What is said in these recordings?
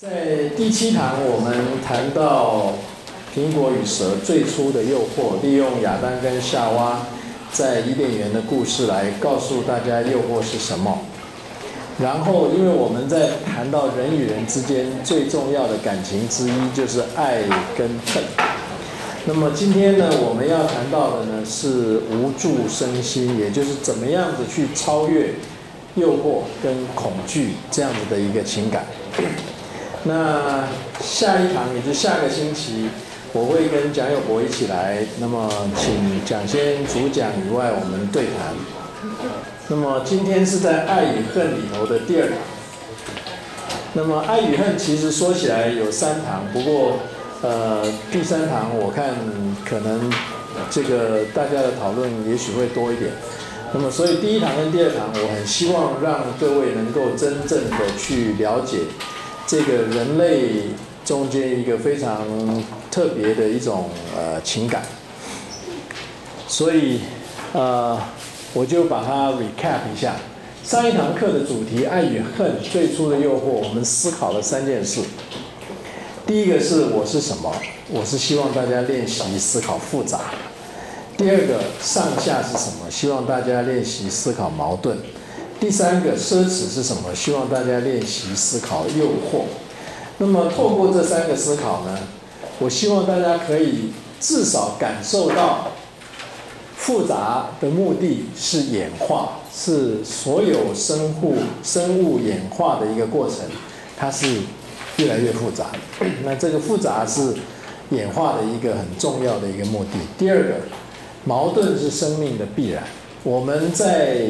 在第七堂，我们谈到苹果与蛇最初的诱惑，利用亚当跟夏娃在伊甸园的故事来告诉大家诱惑是什么。然后，因为我们在谈到人与人之间最重要的感情之一就是爱跟恨。那么今天呢，我们要谈到的呢是无助身心，也就是怎么样子去超越诱惑跟恐惧这样子的一个情感。那下一堂也就下个星期，我会跟蒋友博一起来。那么请蒋先主讲以外，我们对谈。那么今天是在爱与恨里头的第二堂。那么爱与恨其实说起来有三堂，不过呃第三堂我看可能这个大家的讨论也许会多一点。那么所以第一堂跟第二堂，我很希望让各位能够真正的去了解。这个人类中间一个非常特别的一种呃情感，所以呃我就把它 recap 一下上一堂课的主题爱与恨最初的诱惑，我们思考了三件事。第一个是我是什么，我是希望大家练习思考复杂。第二个上下是什么，希望大家练习思考矛盾。第三个奢侈是什么？希望大家练习思考诱惑。那么透过这三个思考呢，我希望大家可以至少感受到复杂的目的是演化，是所有生物生物演化的一个过程，它是越来越复杂。那这个复杂是演化的一个很重要的一个目的。第二个，矛盾是生命的必然。我们在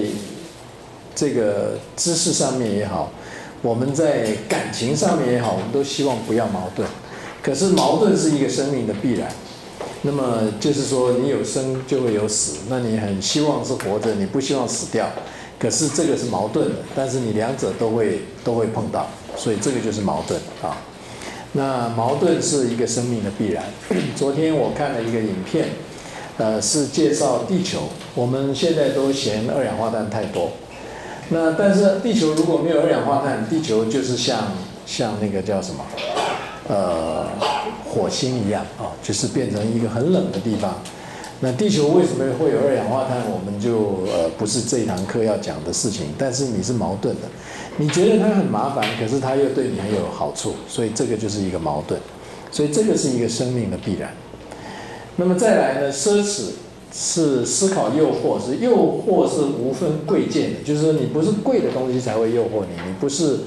这个知识上面也好，我们在感情上面也好，我们都希望不要矛盾。可是矛盾是一个生命的必然。那么就是说，你有生就会有死，那你很希望是活着，你不希望死掉。可是这个是矛盾的，但是你两者都会都会碰到，所以这个就是矛盾啊。那矛盾是一个生命的必然。昨天我看了一个影片，呃，是介绍地球。我们现在都嫌二氧化碳太多。那但是地球如果没有二氧化碳，地球就是像像那个叫什么，呃，火星一样啊，就是变成一个很冷的地方。那地球为什么会有二氧化碳？我们就呃不是这一堂课要讲的事情。但是你是矛盾的，你觉得它很麻烦，可是它又对你很有好处，所以这个就是一个矛盾。所以这个是一个生命的必然。那么再来呢，奢侈。是思考诱惑，是诱惑是无分贵贱的，就是说你不是贵的东西才会诱惑你，你不是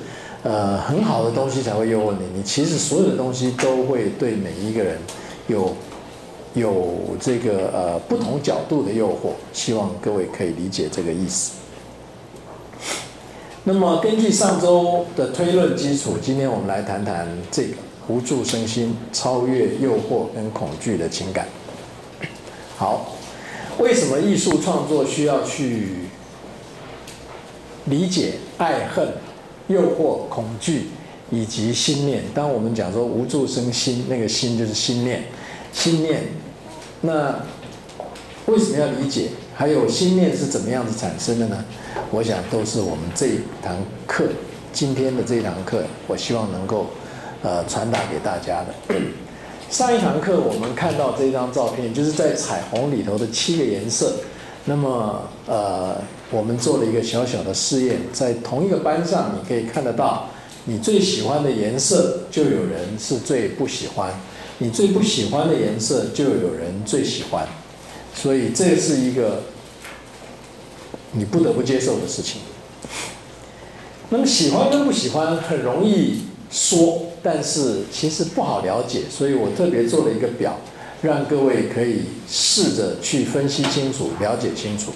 呃很好的东西才会诱惑你，你其实所有的东西都会对每一个人有有这个呃不同角度的诱惑，希望各位可以理解这个意思。那么根据上周的推论基础，今天我们来谈谈这个无助身心、超越诱惑跟恐惧的情感。好。为什么艺术创作需要去理解爱恨、诱惑、恐惧以及心念？当我们讲说无助生心，那个心就是心念，心念。那为什么要理解？还有心念是怎么样子产生的呢？我想都是我们这一堂课，今天的这一堂课，我希望能够呃传达给大家的。上一堂课我们看到这张照片，就是在彩虹里头的七个颜色。那么，呃，我们做了一个小小的试验，在同一个班上，你可以看得到，你最喜欢的颜色就有人是最不喜欢，你最不喜欢的颜色就有人最喜欢。所以这是一个你不得不接受的事情。那么喜欢跟不喜欢很容易说。但是其实不好了解，所以我特别做了一个表，让各位可以试着去分析清楚、了解清楚。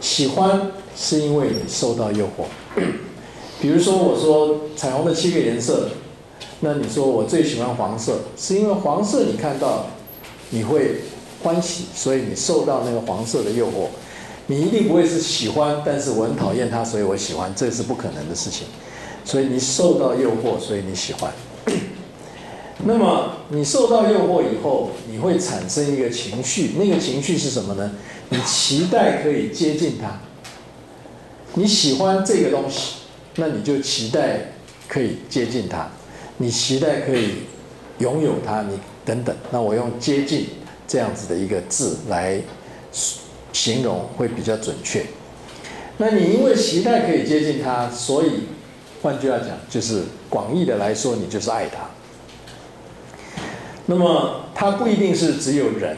喜欢是因为你受到诱惑，比如说我说彩虹的七个颜色，那你说我最喜欢黄色，是因为黄色你看到你会欢喜，所以你受到那个黄色的诱惑。你一定不会是喜欢，但是我很讨厌它，所以我喜欢，这是不可能的事情。所以你受到诱惑，所以你喜欢。那么你受到诱惑以后，你会产生一个情绪，那个情绪是什么呢？你期待可以接近它，你喜欢这个东西，那你就期待可以接近它。你期待可以拥有它，你等等。那我用接近这样子的一个字来形容会比较准确。那你因为期待可以接近它，所以换句话讲，就是广义的来说，你就是爱它。那么它不一定是只有人，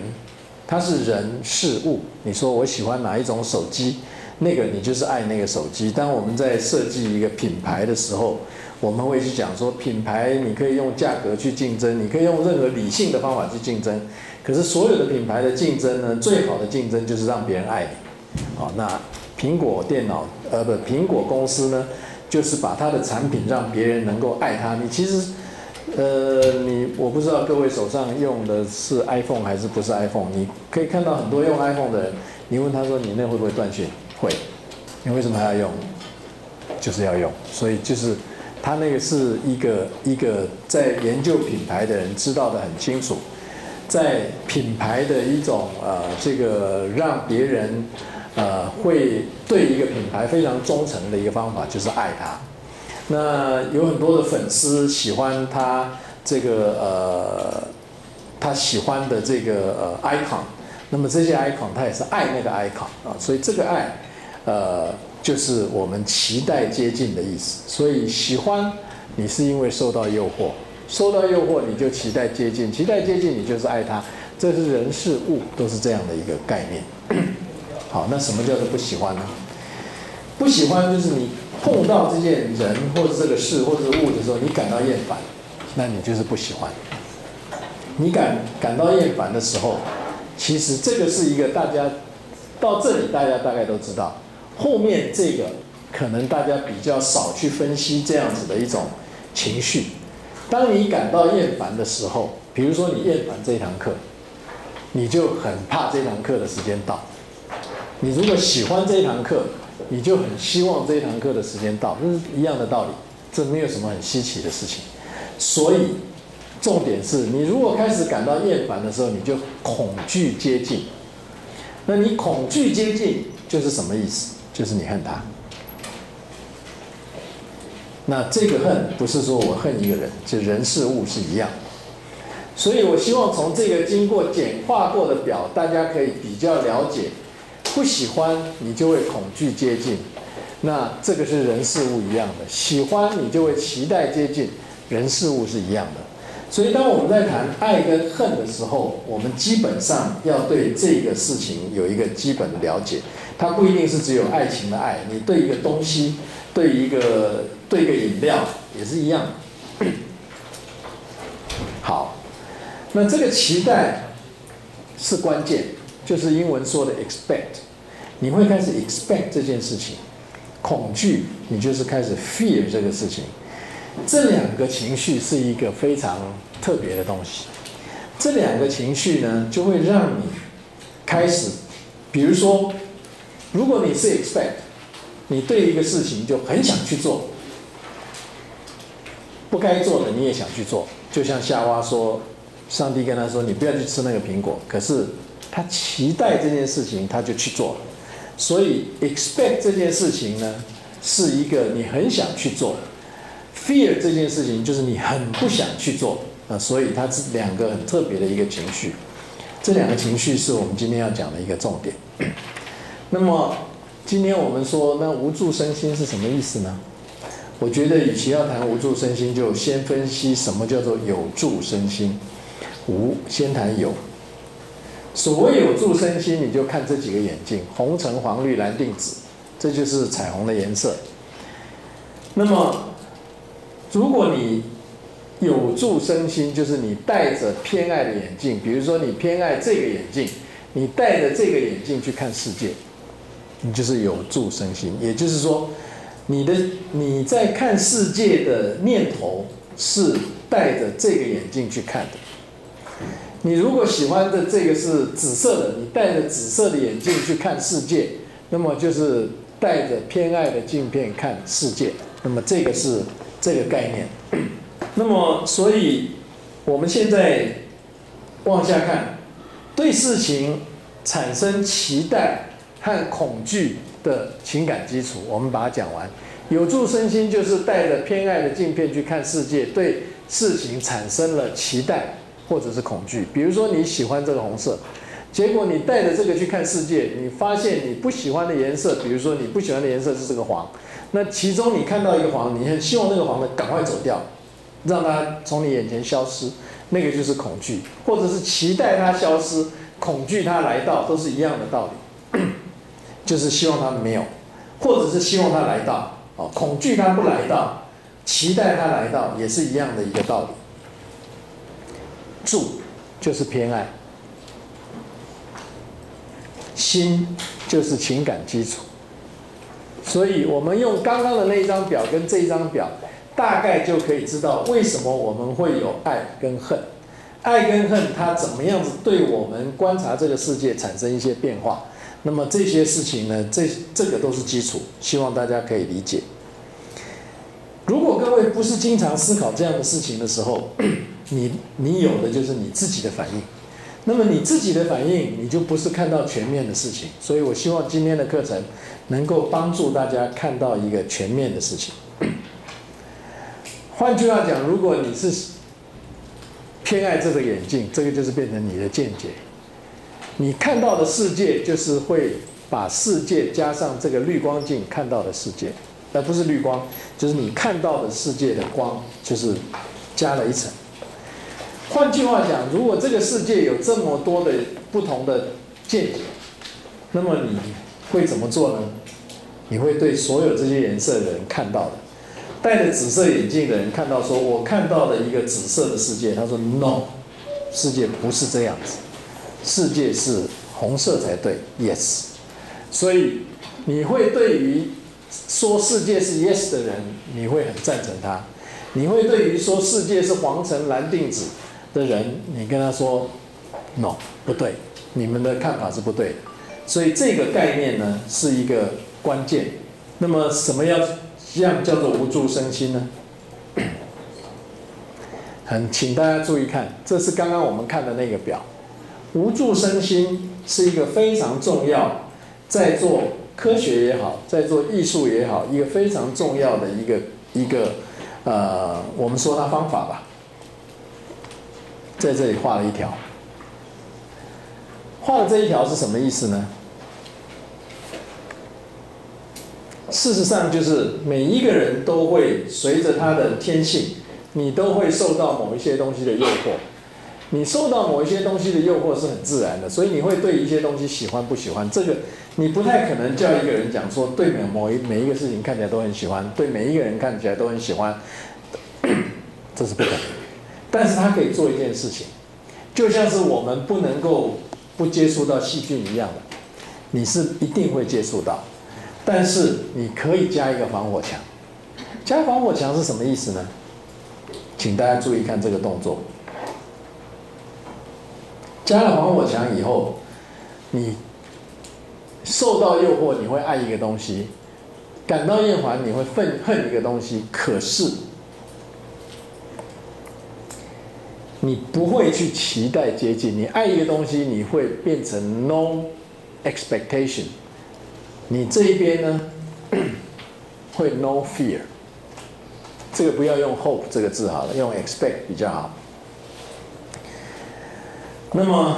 它是人事物。你说我喜欢哪一种手机，那个你就是爱那个手机。当我们在设计一个品牌的时候，我们会去讲说，品牌你可以用价格去竞争，你可以用任何理性的方法去竞争。可是所有的品牌的竞争呢，最好的竞争就是让别人爱你。好，那苹果电脑呃不，苹果公司呢，就是把它的产品让别人能够爱它。你其实。呃，你我不知道各位手上用的是 iPhone 还是不是 iPhone？你可以看到很多用 iPhone 的人，你问他说你那会不会断线？会。你为什么还要用？就是要用。所以就是他那个是一个一个在研究品牌的人知道的很清楚，在品牌的一种呃这个让别人呃会对一个品牌非常忠诚的一个方法，就是爱它。那有很多的粉丝喜欢他这个呃，他喜欢的这个呃 icon，那么这些 icon 他也是爱那个 icon 啊，所以这个爱，呃，就是我们期待接近的意思。所以喜欢你是因为受到诱惑，受到诱惑你就期待接近，期待接近你就是爱他，这是人事物都是这样的一个概念。好，那什么叫做不喜欢呢？不喜欢就是你。碰到这件人或者这个事或者物的时候，你感到厌烦，那你就是不喜欢。你感感到厌烦的时候，其实这个是一个大家到这里大家大概都知道，后面这个可能大家比较少去分析这样子的一种情绪。当你感到厌烦的时候，比如说你厌烦这堂课，你就很怕这堂课的时间到。你如果喜欢这堂课，你就很希望这一堂课的时间到，这是一样的道理，这没有什么很稀奇的事情。所以，重点是你如果开始感到厌烦的时候，你就恐惧接近。那你恐惧接近就是什么意思？就是你恨他。那这个恨不是说我恨一个人，就人事物是一样。所以我希望从这个经过简化过的表，大家可以比较了解。不喜欢你就会恐惧接近，那这个是人事物一样的；喜欢你就会期待接近，人事物是一样的。所以当我们在谈爱跟恨的时候，我们基本上要对这个事情有一个基本的了解。它不一定是只有爱情的爱，你对一个东西、对一个对一个饮料也是一样。好，那这个期待是关键。就是英文说的 expect，你会开始 expect 这件事情，恐惧，你就是开始 fear 这个事情。这两个情绪是一个非常特别的东西。这两个情绪呢，就会让你开始，比如说，如果你是 expect，你对一个事情就很想去做，不该做的你也想去做，就像夏娃说，上帝跟他说，你不要去吃那个苹果，可是。他期待这件事情，他就去做了。所以，expect 这件事情呢，是一个你很想去做；fear 这件事情就是你很不想去做。啊，所以它是两个很特别的一个情绪。这两个情绪是我们今天要讲的一个重点。那么，今天我们说，那无助身心是什么意思呢？我觉得，与其要谈无助身心，就先分析什么叫做有助身心。无，先谈有。所有助身心，你就看这几个眼镜：红、橙、黄、绿、蓝、靛、紫，这就是彩虹的颜色。那么，如果你有助身心，就是你戴着偏爱的眼镜，比如说你偏爱这个眼镜，你戴着这个眼镜去看世界，你就是有助身心。也就是说，你的你在看世界的念头是戴着这个眼镜去看的。你如果喜欢的这个是紫色的，你戴着紫色的眼镜去看世界，那么就是带着偏爱的镜片看世界。那么这个是这个概念。那么，所以我们现在往下看，对事情产生期待和恐惧的情感基础，我们把它讲完。有助身心就是带着偏爱的镜片去看世界，对事情产生了期待或者是恐惧。比如说你喜欢这个红色，结果你带着这个去看世界，你发现你不喜欢的颜色，比如说你不喜欢的颜色是这个黄，那其中你看到一个黄，你很希望那个黄的赶快走掉，让它从你眼前消失，那个就是恐惧，或者是期待它消失，恐惧它来到，都是一样的道理，就是希望它没有，或者是希望它来到。恐惧它不来到，期待它来到，也是一样的一个道理。住就是偏爱，心就是情感基础。所以我们用刚刚的那一张表跟这一张表，大概就可以知道为什么我们会有爱跟恨。爱跟恨它怎么样子对我们观察这个世界产生一些变化。那么这些事情呢，这这个都是基础，希望大家可以理解。如果各位不是经常思考这样的事情的时候，你你有的就是你自己的反应。那么你自己的反应，你就不是看到全面的事情。所以我希望今天的课程能够帮助大家看到一个全面的事情。换句话讲，如果你是偏爱这个眼镜，这个就是变成你的见解。你看到的世界就是会把世界加上这个滤光镜看到的世界，而不是绿光，就是你看到的世界的光，就是加了一层。换句话讲，如果这个世界有这么多的不同的见解，那么你会怎么做呢？你会对所有这些颜色的人看到的，戴着紫色眼镜的人看到说：“我看到了一个紫色的世界。”他说：“No，世界不是这样子。”世界是红色才对，yes。所以你会对于说世界是 yes 的人，你会很赞成他；你会对于说世界是黄橙蓝靛紫的人，你跟他说 no 不对，你们的看法是不对。所以这个概念呢是一个关键。那么什么要这样叫做无助身心呢？很，请大家注意看，这是刚刚我们看的那个表。无助身心是一个非常重要，在做科学也好，在做艺术也好，一个非常重要的一个一个呃，我们说它方法吧，在这里画了一条，画的这一条是什么意思呢？事实上，就是每一个人都会随着他的天性，你都会受到某一些东西的诱惑。你受到某一些东西的诱惑是很自然的，所以你会对一些东西喜欢不喜欢。这个你不太可能叫一个人讲说对每某一每一个事情看起来都很喜欢，对每一个人看起来都很喜欢，这是不可能。但是他可以做一件事情，就像是我们不能够不接触到细菌一样的，你是一定会接触到，但是你可以加一个防火墙。加防火墙是什么意思呢？请大家注意看这个动作。加了防火墙以后，你受到诱惑，你会爱一个东西；感到厌烦，你会愤恨一个东西。可是，你不会去期待接近。你爱一个东西，你会变成 no expectation。你这一边呢，会 no fear。这个不要用 hope 这个字好了，用 expect 比较好。那么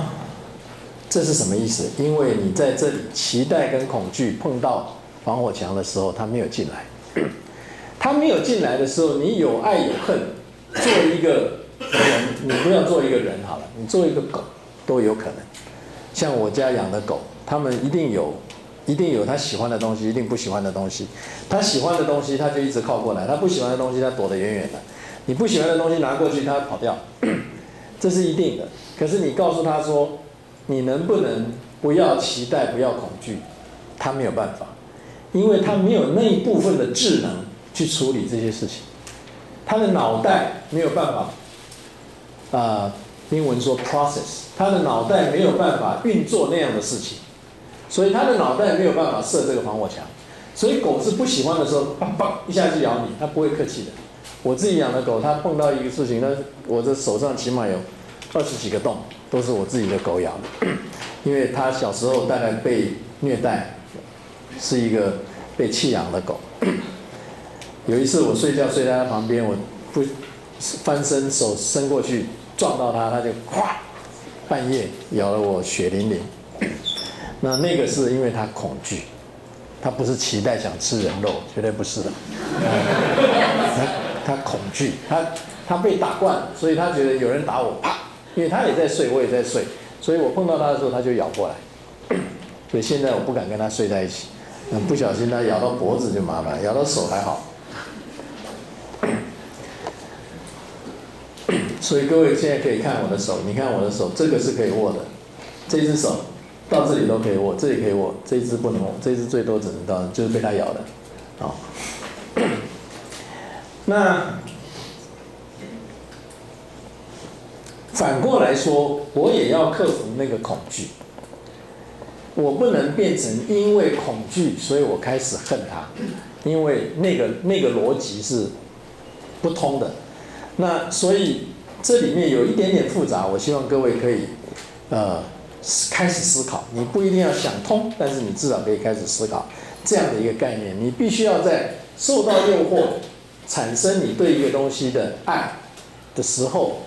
这是什么意思？因为你在这里期待跟恐惧碰到防火墙的时候，它没有进来。它没有进来的时候，你有爱有恨，做一个人，你不要做一个人好了，你做一个狗都有可能。像我家养的狗，它们一定有，一定有它喜欢的东西，一定不喜欢的东西。它喜欢的东西，它就一直靠过来；它不喜欢的东西，它躲得远远的。你不喜欢的东西拿过去，它跑掉，这是一定的。可是你告诉他说，你能不能不要期待，不要恐惧？他没有办法，因为他没有那一部分的智能去处理这些事情，他的脑袋没有办法，啊，英文说 process，他的脑袋没有办法运作那样的事情，所以他的脑袋没有办法设这个防火墙，所以狗是不喜欢的时候，砰砰一下就咬你，它不会客气的。我自己养的狗，它碰到一个事情，那我的手上起码有。二十几个洞都是我自己的狗咬的，因为它小时候大概被虐待，是一个被弃养的狗。有一次我睡觉睡在他旁边，我不翻身手伸过去撞到他，他就咵，半夜咬了我血淋淋。那那个是因为他恐惧，他不是期待想吃人肉，绝对不是的。他恐惧，他他被打惯，所以他觉得有人打我，啪，因为他也在睡，我也在睡，所以我碰到他的时候，他就咬过来。所以现在我不敢跟他睡在一起，不小心他咬到脖子就麻烦，咬到手还好。所以各位现在可以看我的手，你看我的手，这个是可以握的，这只手到这里都可以握，这里可以握，这只不能握，这只最多只能到，就是被它咬的，好。那反过来说，我也要克服那个恐惧，我不能变成因为恐惧，所以我开始恨他，因为那个那个逻辑是不通的，那所以。这里面有一点点复杂，我希望各位可以，呃，开始思考。你不一定要想通，但是你至少可以开始思考这样的一个概念。你必须要在受到诱惑、产生你对一个东西的爱的时候，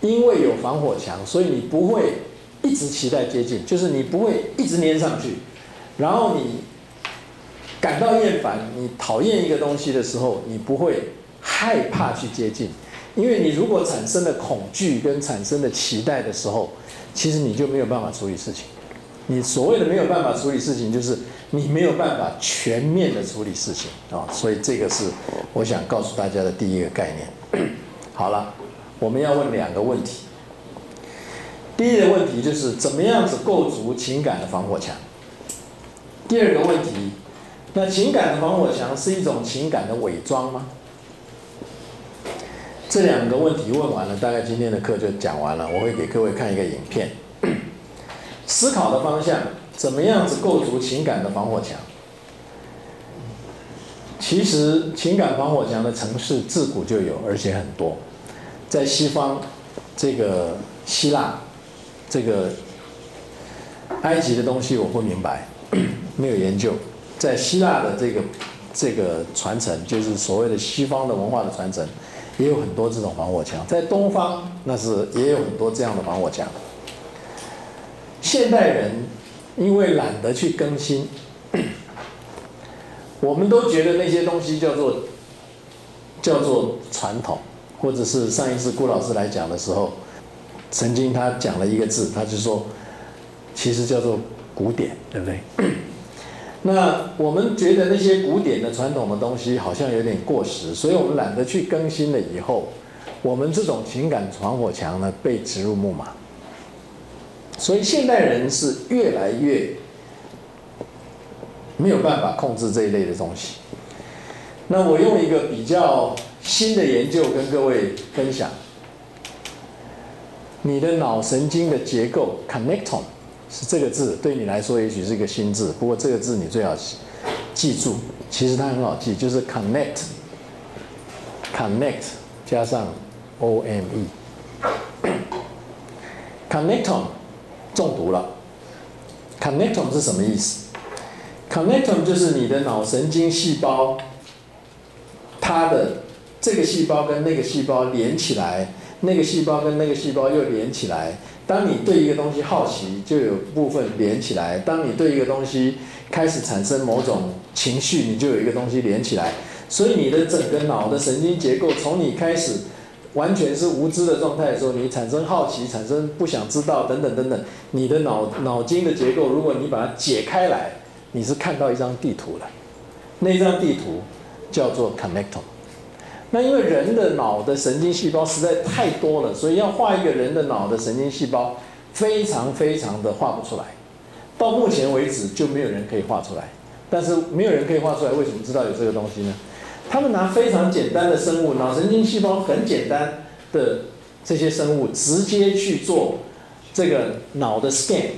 因为有防火墙，所以你不会一直期待接近，就是你不会一直粘上去。然后你感到厌烦、你讨厌一个东西的时候，你不会害怕去接近。因为你如果产生了恐惧跟产生了期待的时候，其实你就没有办法处理事情。你所谓的没有办法处理事情，就是你没有办法全面的处理事情啊。所以这个是我想告诉大家的第一个概念。好了，我们要问两个问题。第一个问题就是怎么样子构筑情感的防火墙？第二个问题，那情感的防火墙是一种情感的伪装吗？这两个问题问完了，大概今天的课就讲完了。我会给各位看一个影片，思考的方向，怎么样子构筑情感的防火墙？其实情感防火墙的城市自古就有，而且很多。在西方，这个希腊，这个埃及的东西我不明白，没有研究。在希腊的这个这个传承，就是所谓的西方的文化的传承。也有很多这种防火墙，在东方那是也有很多这样的防火墙。现代人因为懒得去更新，我们都觉得那些东西叫做叫做传统，或者是上一次顾老师来讲的时候，曾经他讲了一个字，他就说，其实叫做古典，对不对？那我们觉得那些古典的传统的东西好像有点过时，所以我们懒得去更新了。以后，我们这种情感防火墙呢被植入木马，所以现代人是越来越没有办法控制这一类的东西。那我用一个比较新的研究跟各位分享，你的脑神经的结构 （connectome）。是这个字对你来说也许是一个新字，不过这个字你最好记住。其实它很好记，就是 connect，connect 加上 o m e，connectome 中毒了。connectome 是什么意思？connectome 就是你的脑神经细胞，它的这个细胞跟那个细胞连起来，那个细胞跟那个细胞又连起来。当你对一个东西好奇，就有部分连起来；当你对一个东西开始产生某种情绪，你就有一个东西连起来。所以你的整个脑的神经结构，从你开始完全是无知的状态的时候，你产生好奇、产生不想知道等等等等，你的脑脑筋的结构，如果你把它解开来，你是看到一张地图了。那张地图叫做 connector。那因为人的脑的神经细胞实在太多了，所以要画一个人的脑的神经细胞，非常非常的画不出来。到目前为止就没有人可以画出来。但是没有人可以画出来，为什么知道有这个东西呢？他们拿非常简单的生物，脑神经细胞很简单的这些生物，直接去做这个脑的 scan，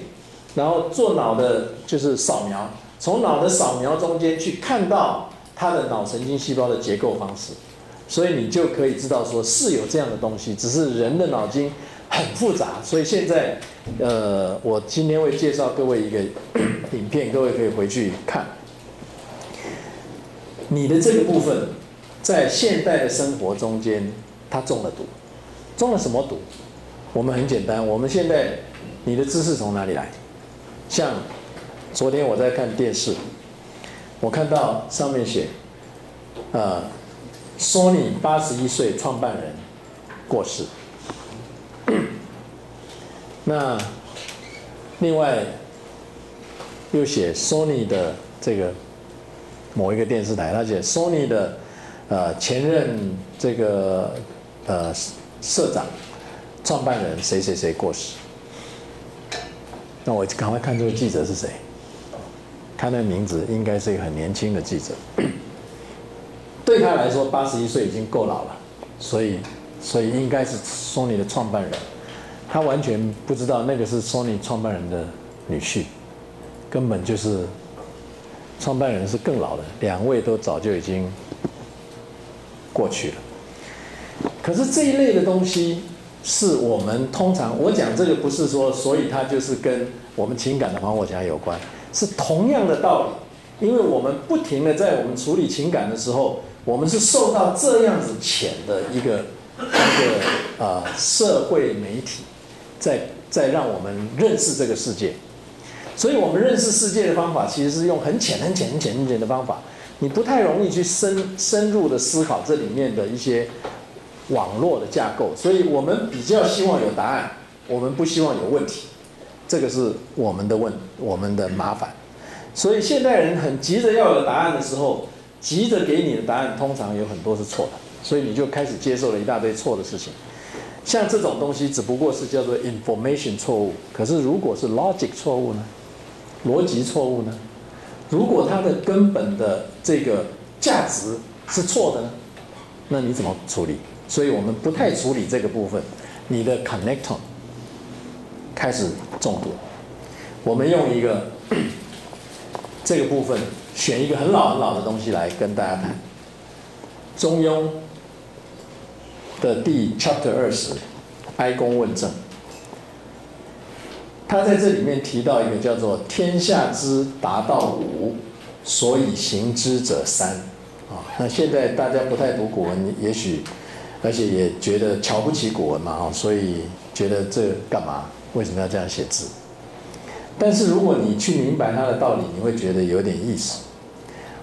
然后做脑的就是扫描，从脑的扫描中间去看到它的脑神经细胞的结构方式。所以你就可以知道，说是有这样的东西，只是人的脑筋很复杂。所以现在，呃，我今天会介绍各位一个 影片，各位可以回去看。你的这个部分在现代的生活中间，他中了毒，中了什么毒？我们很简单，我们现在你的知识从哪里来？像昨天我在看电视，我看到上面写，呃，Sony 八十一岁创办人过世。那另外又写 Sony 的这个某一个电视台，他写 Sony 的呃前任这个呃社长、创办人谁谁谁过世。那我赶快看这个记者是谁？看那名字，应该是一个很年轻的记者。对他来说，八十一岁已经够老了，所以所以应该是 Sony 的创办人。他完全不知道那个是 Sony 创办人的女婿，根本就是创办人是更老的，两位都早就已经过去了。可是这一类的东西。是我们通常我讲这个不是说，所以它就是跟我们情感的防火墙有关，是同样的道理。因为我们不停的在我们处理情感的时候，我们是受到这样子浅的一个一个呃社会媒体，在在让我们认识这个世界。所以我们认识世界的方法，其实是用很浅很浅很浅很浅的方法，你不太容易去深深入的思考这里面的一些。网络的架构，所以我们比较希望有答案，我们不希望有问题，这个是我们的问，我们的麻烦。所以现代人很急着要有答案的时候，急着给你的答案通常有很多是错的，所以你就开始接受了一大堆错的事情。像这种东西只不过是叫做 information 错误，可是如果是 logic 错误呢？逻辑错误呢？如果它的根本的这个价值是错的呢？那你怎么处理？所以我们不太处理这个部分，你的 connector 开始中毒。我们用一个 这个部分，选一个很老很老的东西来跟大家谈。中庸的第 chapter 二十，哀公问政。他在这里面提到一个叫做“天下之达到五，所以行之者三”。啊，那现在大家不太读古文，也许。而且也觉得瞧不起古文嘛，哈，所以觉得这干嘛？为什么要这样写字？但是如果你去明白它的道理，你会觉得有点意思。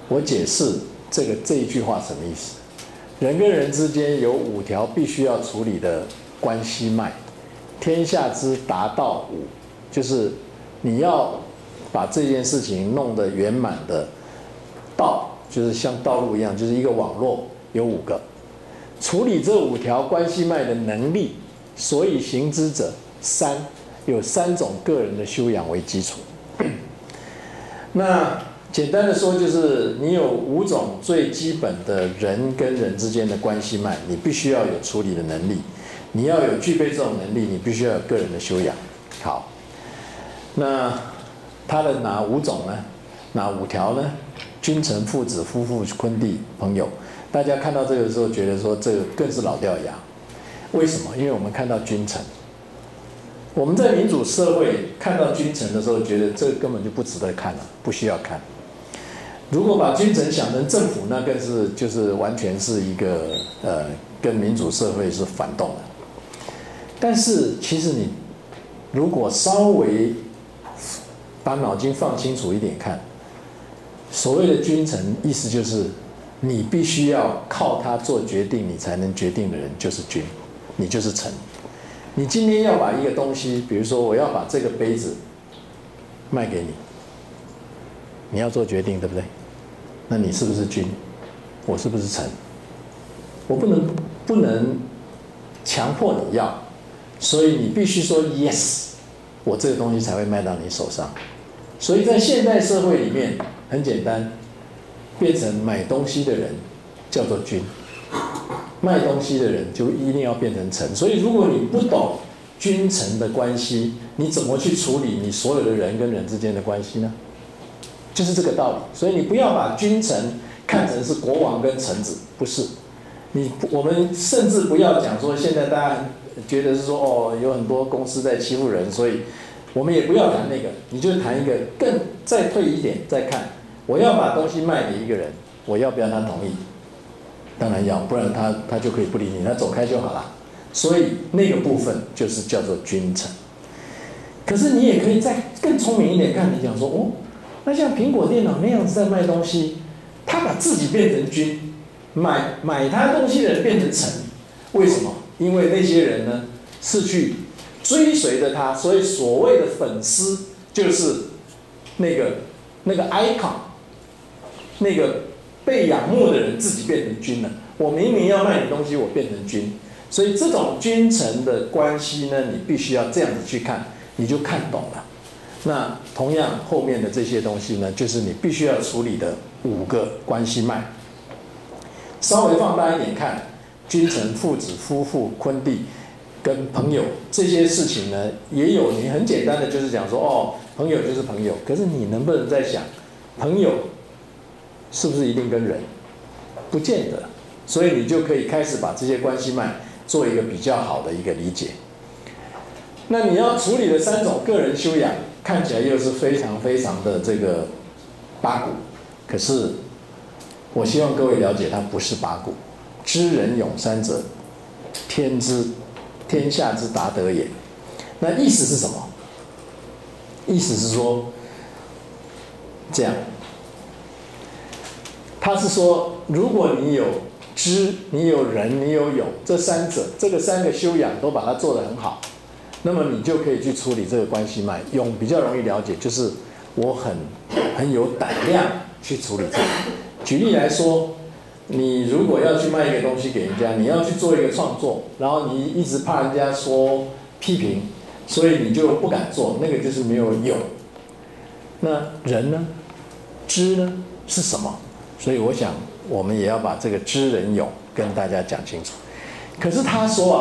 我解释这个这一句话什么意思？人跟人之间有五条必须要处理的关系脉，天下之达道五，就是你要把这件事情弄得圆满的道，就是像道路一样，就是一个网络，有五个。处理这五条关系脉的能力，所以行之者三，有三种个人的修养为基础。那简单的说，就是你有五种最基本的人跟人之间的关系脉，你必须要有处理的能力。你要有具备这种能力，你必须要有个人的修养。好，那他的哪五种呢？哪五条呢？君臣、父子、夫妇、坤弟、朋友。大家看到这个时候，觉得说这个更是老掉牙。为什么？因为我们看到君臣。我们在民主社会看到君臣的时候，觉得这根本就不值得看了，不需要看。如果把君臣想成政府，那更是就是完全是一个呃，跟民主社会是反动的。但是其实你如果稍微把脑筋放清楚一点看，所谓的君臣，意思就是。你必须要靠他做决定，你才能决定的人就是君，你就是臣。你今天要把一个东西，比如说我要把这个杯子卖给你，你要做决定，对不对？那你是不是君？我是不是臣？我不能不能强迫你要，所以你必须说 yes，我这个东西才会卖到你手上。所以在现代社会里面，很简单。变成买东西的人叫做君，卖东西的人就一定要变成臣。所以如果你不懂君臣的关系，你怎么去处理你所有的人跟人之间的关系呢？就是这个道理。所以你不要把君臣看成是国王跟臣子，不是。你我们甚至不要讲说现在大家觉得是说哦有很多公司在欺负人，所以我们也不要谈那个，你就谈一个更再退一点再看。我要把东西卖给一个人，我要不要他同意？当然要，不然他他就可以不理你，他走开就好了。所以那个部分就是叫做君臣。可是你也可以再更聪明一点看，你讲说哦，那像苹果电脑那样子在卖东西，他把自己变成君，买买他东西的人变成臣，为什么？因为那些人呢是去追随着他，所以所谓的粉丝就是那个那个 icon，那个被仰慕的人自己变成君了。我明明要卖你东西，我变成君，所以这种君臣的关系呢，你必须要这样子去看，你就看懂了。那同样后面的这些东西呢，就是你必须要处理的五个关系脉。稍微放大一点看。君臣、父子、夫妇、坤弟，跟朋友这些事情呢，也有你很简单的，就是讲说，哦，朋友就是朋友。可是你能不能在想，朋友是不是一定跟人？不见得。所以你就可以开始把这些关系脉做一个比较好的一个理解。那你要处理的三种个人修养，看起来又是非常非常的这个八股。可是我希望各位了解，它不是八股。知人勇三者，天之天下之达德也。那意思是什么？意思是说，这样，他是说，如果你有知，你有仁，你有勇，这三者，这个三个修养都把它做得很好，那么你就可以去处理这个关系脉。勇比较容易了解，就是我很很有胆量去处理这个。举例来说。你如果要去卖一个东西给人家，你要去做一个创作，然后你一直怕人家说批评，所以你就不敢做，那个就是没有勇。那人呢？知呢是什么？所以我想我们也要把这个知人勇跟大家讲清楚。可是他说啊，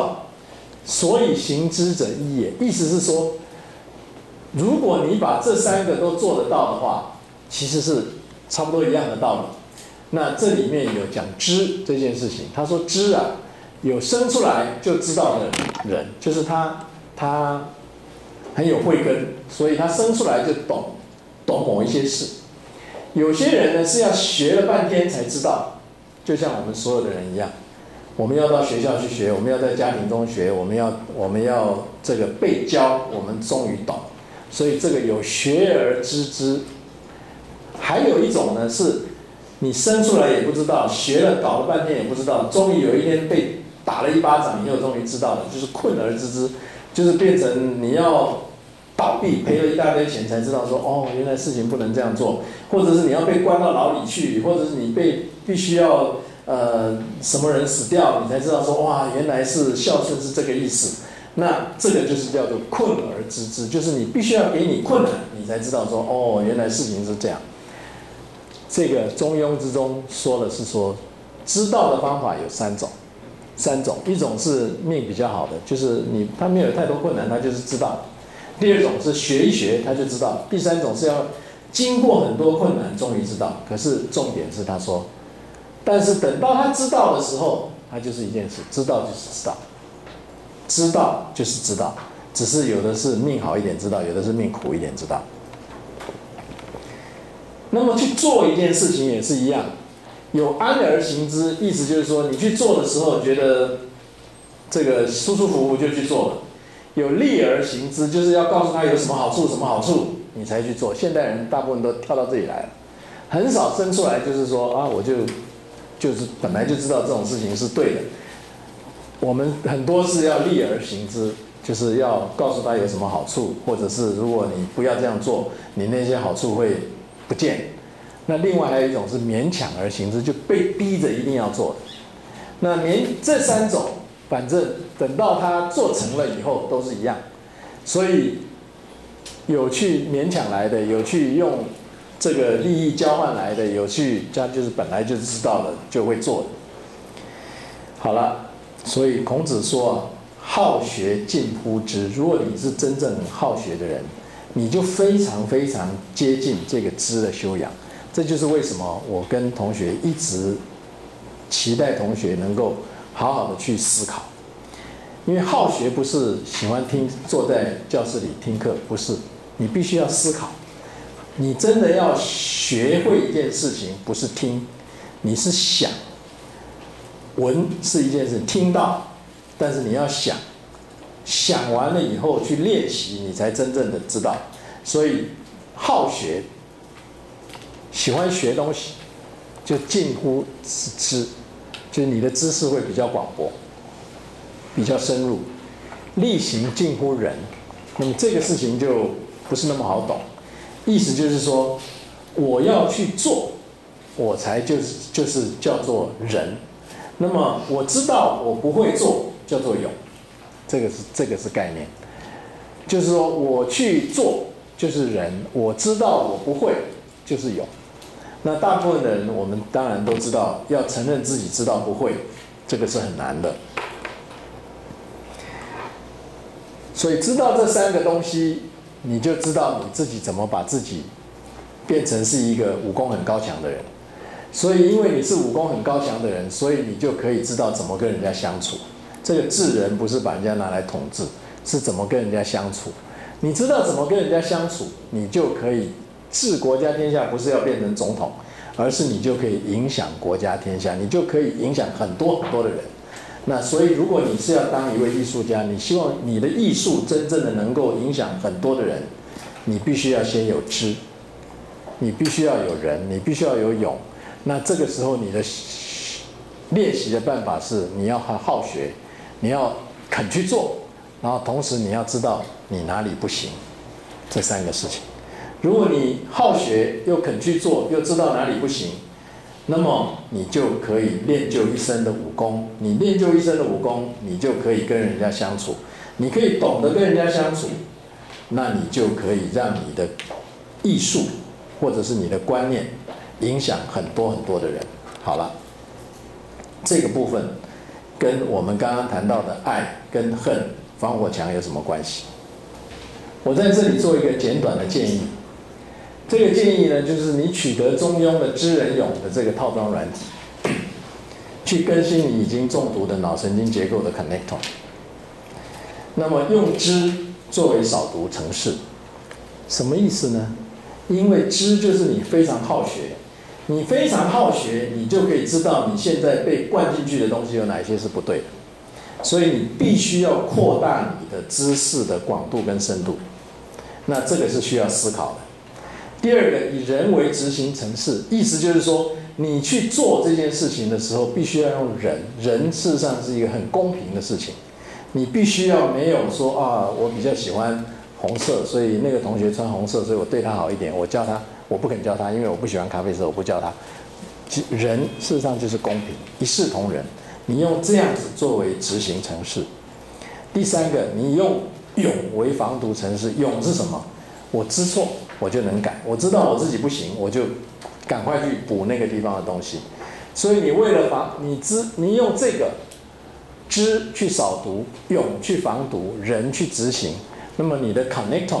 所以行之者一也，意思是说，如果你把这三个都做得到的话，其实是差不多一样的道理。那这里面有讲知这件事情，他说知啊，有生出来就知道的人，就是他他很有慧根，所以他生出来就懂懂某一些事。有些人呢是要学了半天才知道，就像我们所有的人一样，我们要到学校去学，我们要在家庭中学，我们要我们要这个被教，我们终于懂。所以这个有学而知之，还有一种呢是。你生出来也不知道，学了搞了半天也不知道，终于有一天被打了一巴掌以后，终于知道了，就是困而知之，就是变成你要倒闭赔了一大堆钱才知道说，哦，原来事情不能这样做，或者是你要被关到牢里去，或者是你被必须要呃什么人死掉，你才知道说，哇，原来是孝顺是这个意思，那这个就是叫做困而知之，就是你必须要给你困难，你才知道说，哦，原来事情是这样。这个中庸之中说的是说，知道的方法有三种，三种，一种是命比较好的，就是你他没有太多困难，他就是知道；第二种是学一学他就知道；第三种是要经过很多困难终于知道。可是重点是他说，但是等到他知道的时候，他就是一件事，知道就是知道，知道就是知道，只是有的是命好一点知道，有的是命苦一点知道。那么去做一件事情也是一样，有安而行之，意思就是说你去做的时候觉得这个舒舒服服就去做了；有利而行之，就是要告诉他有什么好处，什么好处你才去做。现代人大部分都跳到这里来了，很少生出来就是说啊，我就就是本来就知道这种事情是对的。我们很多是要利而行之，就是要告诉他有什么好处，或者是如果你不要这样做，你那些好处会。不见，那另外还有一种是勉强而行之，就被逼着一定要做的。那勉这三种，反正等到他做成了以后都是一样。所以有去勉强来的，有去用这个利益交换来的，有去这样就是本来就知道了就会做的。好了，所以孔子说：“好学近乎知。”如果你是真正好学的人。你就非常非常接近这个知的修养，这就是为什么我跟同学一直期待同学能够好好的去思考，因为好学不是喜欢听坐在教室里听课，不是，你必须要思考，你真的要学会一件事情，不是听，你是想，闻是一件事，听到，但是你要想，想完了以后去练习，你才真正的知道。所以好学，喜欢学东西，就近乎是知，就是你的知识会比较广博，比较深入。力行近乎仁，那么这个事情就不是那么好懂。意思就是说，我要去做，我才就是就是叫做仁。那么我知道我不会做，叫做勇。这个是这个是概念，就是说我去做就是人，我知道我不会就是有。那大部分的人，我们当然都知道，要承认自己知道不会，这个是很难的。所以知道这三个东西，你就知道你自己怎么把自己变成是一个武功很高强的人。所以因为你是武功很高强的人，所以你就可以知道怎么跟人家相处。这个治人不是把人家拿来统治，是怎么跟人家相处。你知道怎么跟人家相处，你就可以治国家天下。不是要变成总统，而是你就可以影响国家天下，你就可以影响很多很多的人。那所以，如果你是要当一位艺术家，你希望你的艺术真正的能够影响很多的人，你必须要先有知，你必须要有人，你必须要有勇。那这个时候，你的练习的办法是，你要好好学，你要肯去做，然后同时你要知道你哪里不行，这三个事情。如果你好学又肯去做，又知道哪里不行。那么你就可以练就一身的武功，你练就一身的武功，你就可以跟人家相处，你可以懂得跟人家相处，那你就可以让你的艺术或者是你的观念影响很多很多的人。好了，这个部分跟我们刚刚谈到的爱跟恨防火墙有什么关系？我在这里做一个简短的建议。这个建议呢，就是你取得中庸的知人勇的这个套装软体，去更新你已经中毒的脑神经结构的 connector。那么用知作为扫毒程式，什么意思呢？因为知就是你非常好学，你非常好学，你就可以知道你现在被灌进去的东西有哪些是不对的，所以你必须要扩大你的知识的广度跟深度。那这个是需要思考的。第二个，以人为执行程式，意思就是说，你去做这件事情的时候，必须要用人。人事实上是一个很公平的事情，你必须要没有说啊，我比较喜欢红色，所以那个同学穿红色，所以我对他好一点，我叫他，我不肯叫他，因为我不喜欢咖啡色，我不叫他。其人事实上就是公平，一视同仁。你用这样子作为执行程式。第三个，你用勇为防毒程式，勇是什么？我知错。我就能改，我知道我自己不行，我就赶快去补那个地方的东西。所以你为了防，你知你用这个知去扫毒，勇去防毒，人去执行，那么你的 connector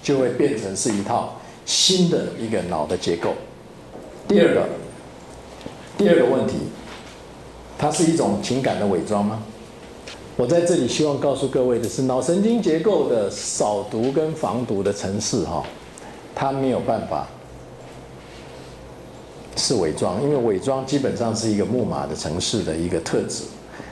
就会变成是一套新的一个脑的结构。第二个，第二个问题，它是一种情感的伪装吗？我在这里希望告诉各位的是，脑神经结构的扫毒跟防毒的程式，哈。它没有办法是伪装，因为伪装基本上是一个木马的城市的一个特质，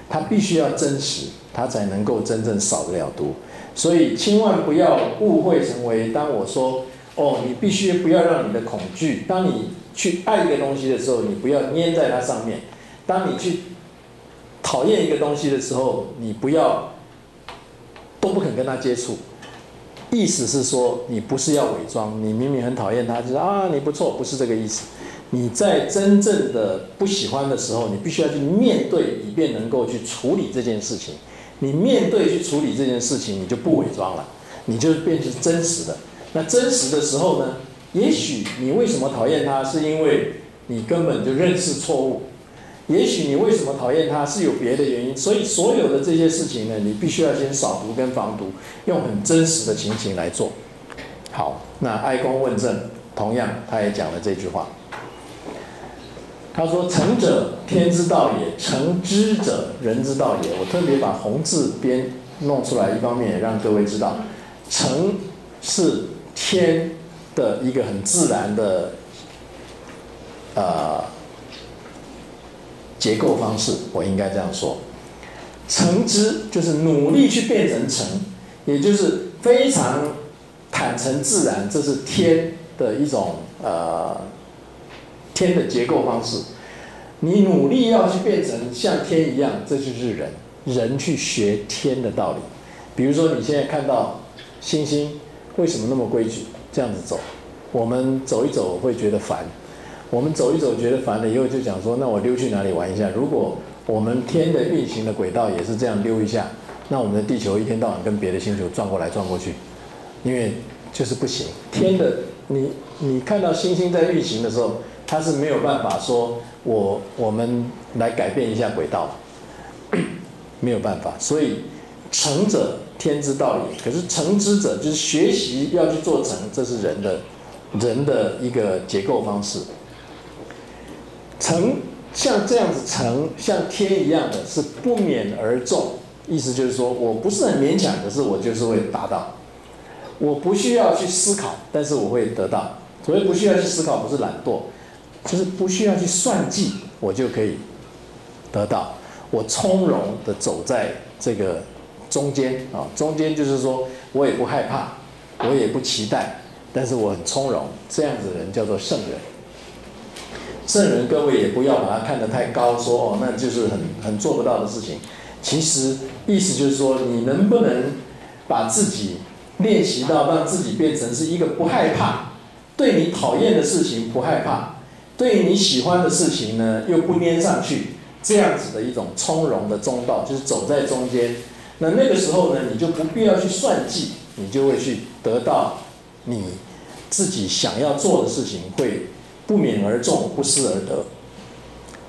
它必须要真实，它才能够真正扫得了毒。所以千万不要误会成为，当我说哦，你必须不要让你的恐惧，当你去爱一个东西的时候，你不要粘在它上面；当你去讨厌一个东西的时候，你不要都不肯跟它接触。意思是说，你不是要伪装，你明明很讨厌他，就是啊，你不错，不是这个意思。你在真正的不喜欢的时候，你必须要去面对，以便能够去处理这件事情。你面对去处理这件事情，你就不伪装了，你就变成真实的。那真实的时候呢？也许你为什么讨厌他，是因为你根本就认识错误。也许你为什么讨厌他是有别的原因，所以所有的这些事情呢，你必须要先扫毒跟防毒，用很真实的情形来做。好，那哀公问政，同样他也讲了这句话。他说：“成者天之道也，成之者人之道也。”我特别把红字边弄出来，一方面也让各位知道，成是天的一个很自然的，呃。结构方式，我应该这样说。诚之就是努力去变成诚，也就是非常坦诚自然，这是天的一种呃天的结构方式。你努力要去变成像天一样，这就是人人去学天的道理。比如说你现在看到星星为什么那么规矩这样子走，我们走一走会觉得烦，我们走一走觉得烦了以后就讲说，那我溜去哪里玩一下？如果我们天的运行的轨道也是这样溜一下，那我们的地球一天到晚跟别的星球转过来转过去，因为就是不行。天的你你看到星星在运行的时候，它是没有办法说我我们来改变一下轨道，没有办法。所以成者天之道也，可是成之者就是学习要去做成，这是人的人的一个结构方式。成。像这样子成像天一样的是不免而重，意思就是说我不是很勉强，可是我就是会达到。我不需要去思考，但是我会得到。所谓不需要去思考，不是懒惰，就是不需要去算计，我就可以得到。我从容的走在这个中间啊，中间就是说我也不害怕，我也不期待，但是我很从容。这样子的人叫做圣人。圣人，各位也不要把它看得太高，说哦，那就是很很做不到的事情。其实意思就是说，你能不能把自己练习到让自己变成是一个不害怕，对你讨厌的事情不害怕，对你喜欢的事情呢又不粘上去，这样子的一种从容的中道，就是走在中间。那那个时候呢，你就不必要去算计，你就会去得到你自己想要做的事情会。不免而中，不思而得，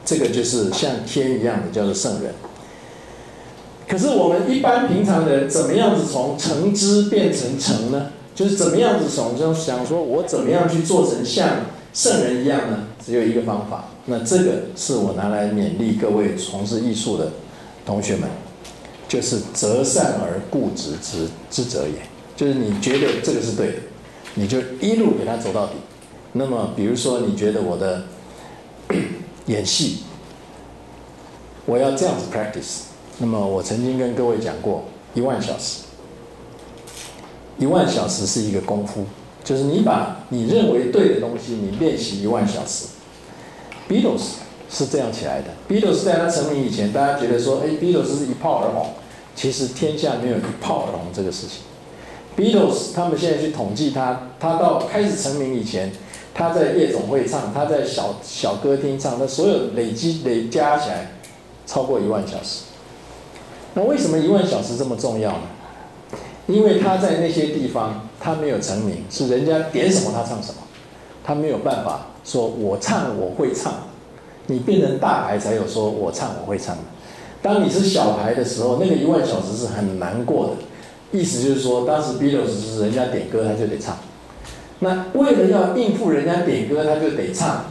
这个就是像天一样的，叫做圣人。可是我们一般平常人怎么样子从成之变成成呢？就是怎么样子从就想说我怎么样去做成像圣人一样呢？只有一个方法，那这个是我拿来勉励各位从事艺术的同学们，就是择善而固执之之者也。就是你觉得这个是对的，你就一路给他走到底。那么，比如说，你觉得我的 演戏，我要这样子 practice。那么，我曾经跟各位讲过，一万小时，一万小时是一个功夫，就是你把你认为对的东西，你练习一万小时。Beatles 是这样起来的。Beatles 在他成名以前，大家觉得说，哎，Beatles 是一炮而红，其实天下没有一炮而红这个事情。Beatles 他们现在去统计他，他到开始成名以前。他在夜总会唱，他在小小歌厅唱，他所有累积累加起来超过一万小时。那为什么一万小时这么重要呢？因为他在那些地方他没有成名，是人家点什么他唱什么，他没有办法说我唱我会唱，你变成大牌才有说我唱我会唱。当你是小牌的时候，那个一万小时是很难过的。意思就是说，当时 Beatles 是人家点歌他就得唱。那为了要应付人家点歌，他就得唱，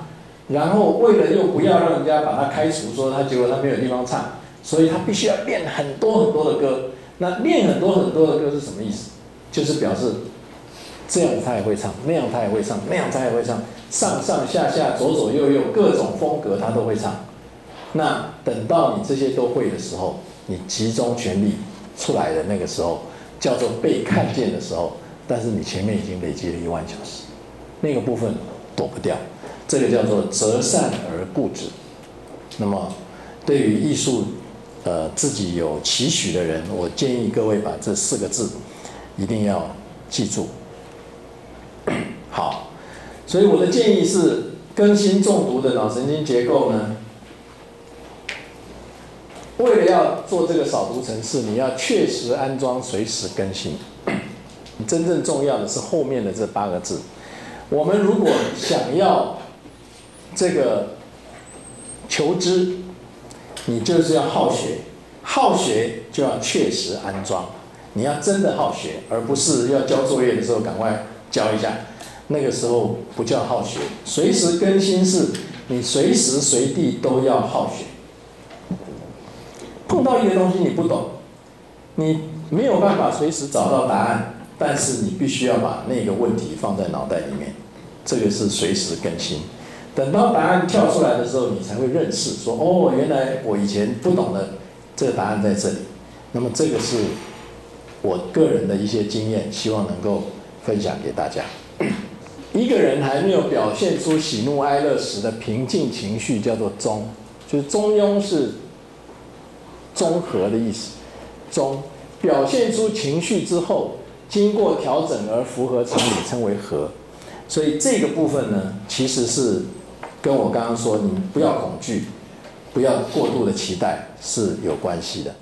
然后为了又不要让人家把他开除，说他结果他没有地方唱，所以他必须要练很多很多的歌。那练很多很多的歌是什么意思？就是表示这样他也会唱，那样他也会唱，那样他也会唱，上上下下左左右右各种风格他都会唱。那等到你这些都会的时候，你集中全力出来的那个时候，叫做被看见的时候。但是你前面已经累积了一万小时，那个部分躲不掉，这个叫做择善而固执。那么，对于艺术，呃，自己有期许的人，我建议各位把这四个字一定要记住。好，所以我的建议是，更新中毒的脑神经结构呢，为了要做这个扫读程式，你要确实安装，随时更新。真正重要的是后面的这八个字。我们如果想要这个求知，你就是要好学，好学就要确实安装。你要真的好学，而不是要交作业的时候赶快教一下，那个时候不叫好学。随时更新是，你随时随地都要好学。碰到一个东西你不懂，你没有办法随时找到答案。但是你必须要把那个问题放在脑袋里面，这个是随时更新。等到答案跳出来的时候，你才会认识，说哦，原来我以前不懂的这个答案在这里。那么这个是我个人的一些经验，希望能够分享给大家。一个人还没有表现出喜怒哀乐时的平静情绪，叫做中，就是中庸是综合的意思。中表现出情绪之后，经过调整而符合常理，称为和。所以这个部分呢，其实是跟我刚刚说，你不要恐惧，不要过度的期待是有关系的。